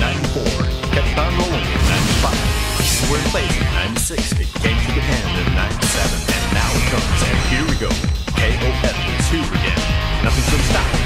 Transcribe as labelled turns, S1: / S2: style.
S1: 94. Kept on rolling in 95. We're playing in 96. It came to hand. in 97. And now it comes. And here we go. KOF is here again. Nothing to stop.